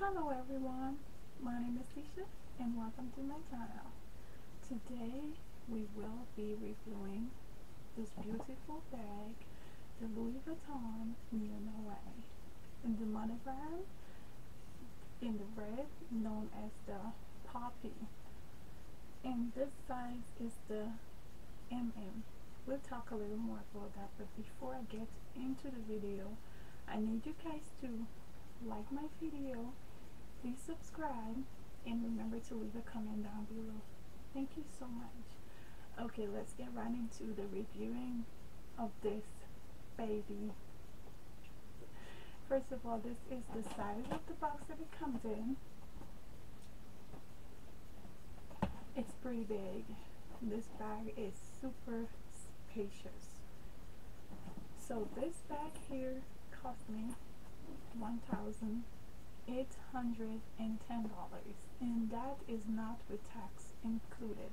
Hello everyone, my name is Teasha and welcome to my channel. Today we will be reviewing this beautiful bag, the Louis Vuitton NeoNoe. In the monogram, in the red, known as the Poppy. And this size is the MM. We'll talk a little more about that, but before I get into the video, I need you guys to like my video, please subscribe, and remember to leave a comment down below. Thank you so much. Okay, let's get right into the reviewing of this baby. First of all, this is the size of the box that it comes in. It's pretty big. This bag is super spacious. So this bag here cost me $1,810 and that is not with tax included.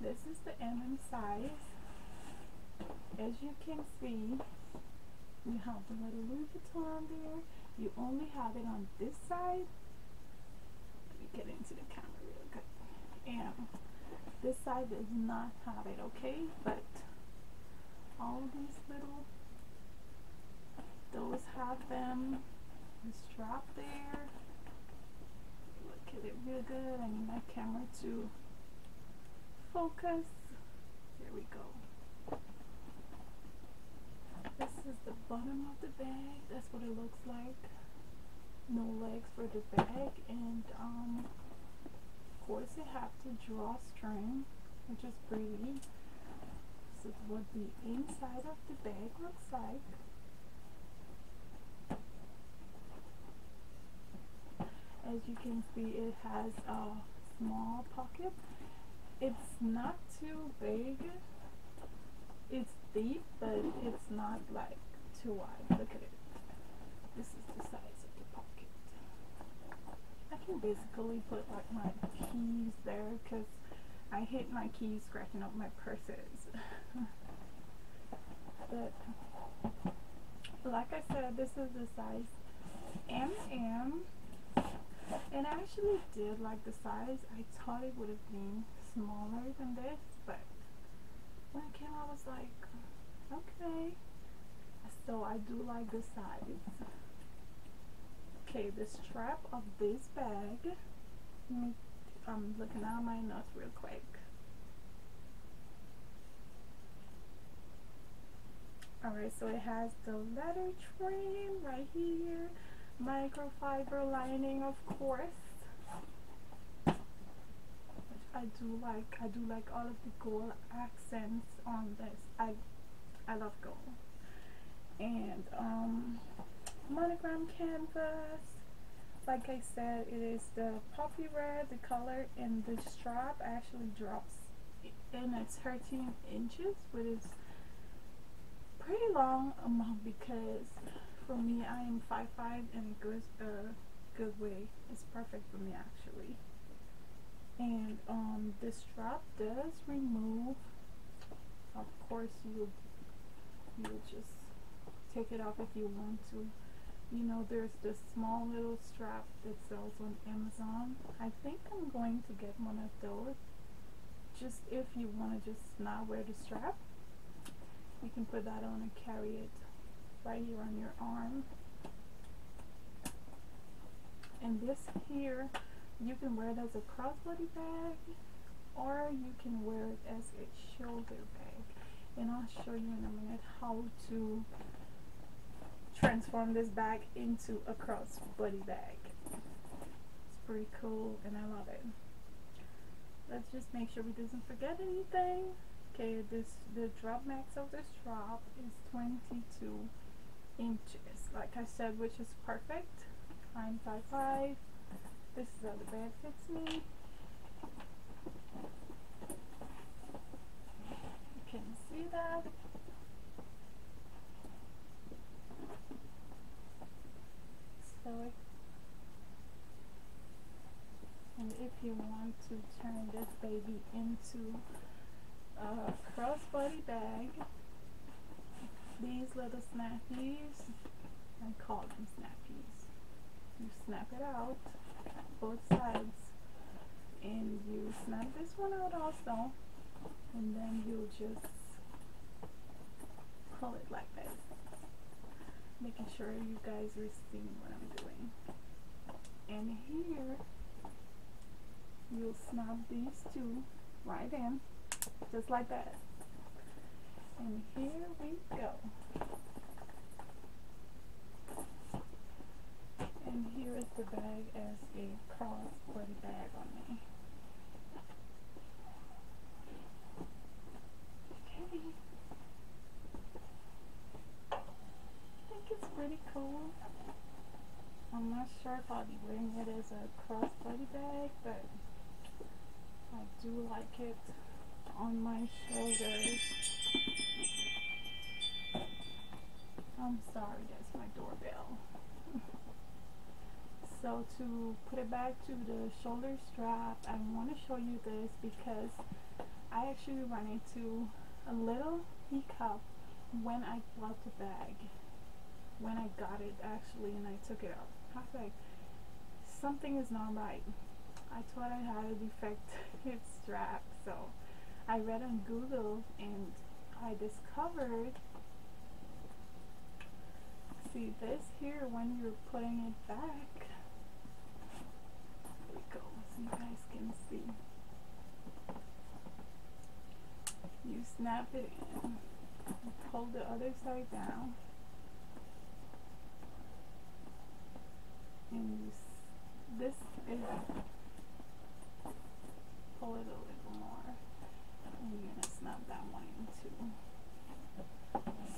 This is the MM size. As you can see, you have the little Louis Vuitton there. You only have it on this side. Let me get into the camera real good. And this side does not have it, okay? But all these little those have them the drop there. Look at it real good. I need my camera to focus. There we go. This is the bottom of the bag. That's what it looks like. No legs for the bag. And um, of course it have the drawstring which is pretty. This is what the inside of the bag looks like as you can see it has a small pocket. It's not too big. It's deep but it's not like too wide. Look at it. This is the size of the pocket. I can basically put like my keys there because I hate my keys scratching up my purses. But like I said this is the size MM and I actually did like the size. I thought it would have been smaller than this, but when it came I was like, okay. So I do like the size. Okay, the strap of this bag. Me, I'm looking at my notes real quick. Alright, so it has the leather trim right here microfiber lining of course I do like I do like all of the gold accents on this. I I love gold and um monogram canvas. Like I said it is the poppy red the color and the strap actually drops in at 13 inches which is pretty long amount because for me I am 5'5 and it goes a good way. It's perfect for me actually and um, the strap does remove of course you you just take it off if you want to. You know there's this small little strap that sells on Amazon. I think I'm going to get one of those just if you want to just not wear the strap. You can put that on and carry it right here on your arm. And this here, you can wear it as a crossbody bag or you can wear it as a shoulder bag. And I'll show you in a minute how to transform this bag into a crossbody bag. It's pretty cool and I love it. Let's just make sure we doesn't forget anything. Okay, this the drop max of this drop is 22 inches like I said which is perfect I'm 5'5 this is how the bag fits me. You can see that. So and if you want to turn this baby into a crossbody bag these little snappies, I call them snappies. You snap it out both sides. And you snap this one out also. And then you just pull it like this. Making sure you guys are seeing what I'm doing. And here you'll snap these two right in just like that. And here we go and here is the bag as a cross body bag on me okay I think it's pretty cool I'm not sure if I'll be wearing it as a crossbody bag but I do like it on my shoulders. I'm sorry, that's my doorbell. so to put it back to the shoulder strap, I want to show you this because I actually ran into a little hiccup when I bought the bag. When I got it actually and I took it out. I was like, something is not right. I thought I had a defective strap so I read on Google and I discovered see this here when you're putting it back there we go so you see you snap it in pull the other side down. And you this is pull it a little more. And you're gonna snap that one in too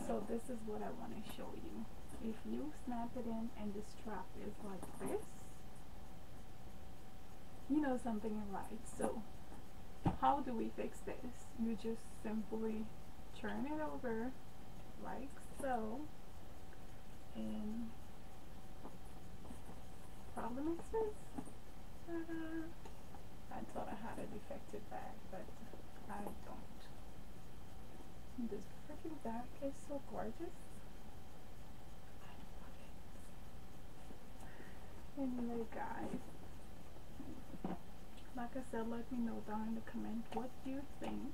so this is what I want to show you. If you snap it in and the strap is like this you know something is right so how do we fix this you just simply turn it over like so and problem is this uh, I thought I had a defective bag, but I don't. This freaking bag is so gorgeous. I love it. Anyway, guys, like I said, let me know down in the comment what you think.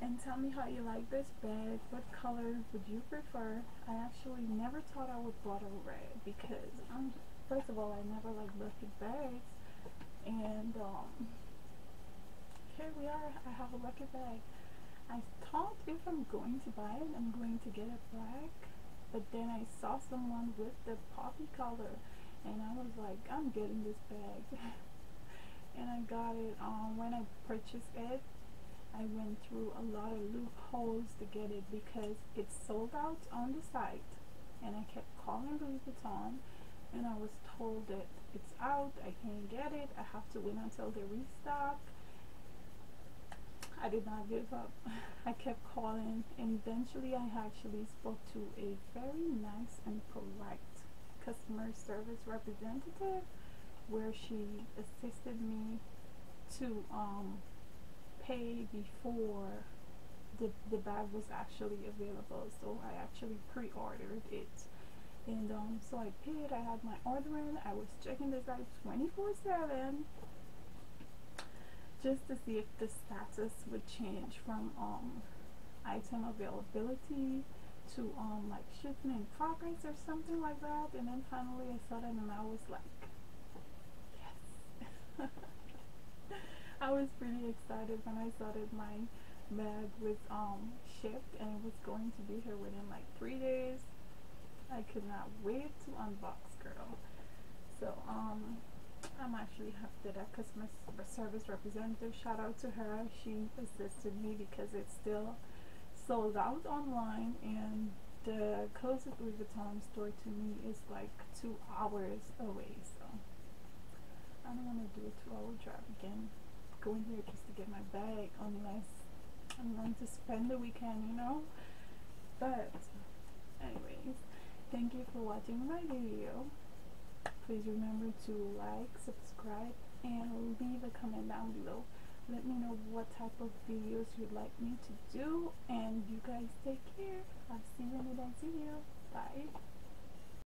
And tell me how you like this bag. What color would you prefer? I actually never thought I would bottle red because, I'm, first of all, I never like bucket bags and um, here we are I have a lucky bag I thought if I'm going to buy it I'm going to get it black but then I saw someone with the poppy color and I was like I'm getting this bag and I got it um, when I purchased it I went through a lot of loopholes to get it because it's sold out on the site and I kept calling Louis Vuitton and I was told that it's out, I can't get it, I have to wait until they restock. I did not give up. I kept calling and eventually I actually spoke to a very nice and polite customer service representative where she assisted me to um, pay before the, the bag was actually available. So I actually pre-ordered it. And um, so I paid, I had my order in, I was checking the site 24-7 just to see if the status would change from um, item availability to um, like shipping in progress or something like that. And then finally I saw it and I was like yes I was pretty excited when I saw that my bag was um, shipped and it was going to be here within like three days I could not wait to unbox girl. So um I'm actually happy that customer service representative shout out to her. She assisted me because it's still sold out online and the closest Louis Vuitton store to me is like two hours away so I don't want to do a two hour drive again going here just to get my bag unless I'm going to spend the weekend you know but anyways Thank you for watching my video. Please remember to like, subscribe, and leave a comment down below. Let me know what type of videos you'd like me to do. And you guys take care. I'll see you in the next video. Bye.